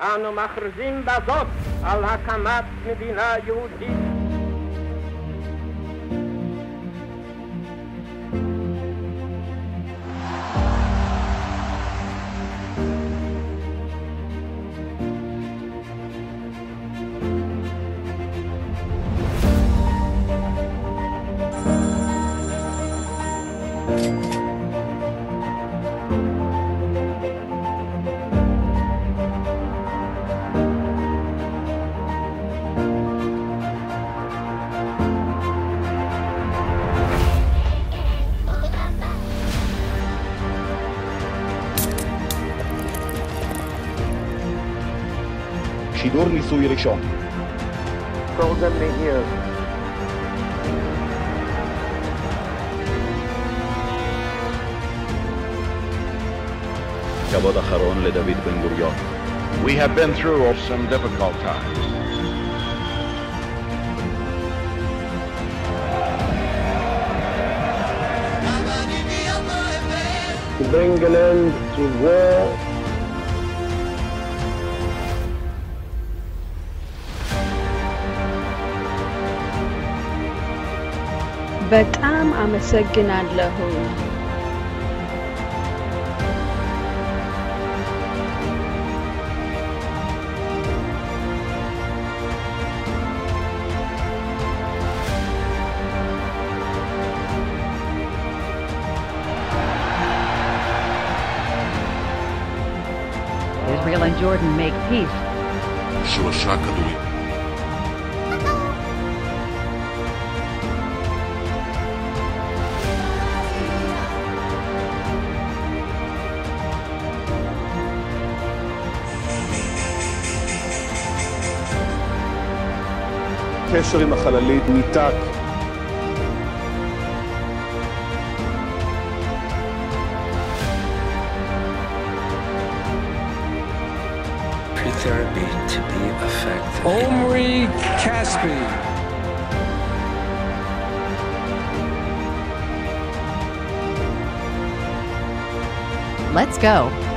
אנו מכריזים בזאת על הקמת מדינה יהודית și dornisul Irișon. Frozen here. كبدا حران لدافيد بن جوريان. We have been through some difficult times. to bring an end to war በጣም አመሰግናለሁ። Israel and Jordan make peace. Shua Shakadui. הקשר עם החללית ניתק. pre-therapy to be effective. Omri Caspi. Let's go.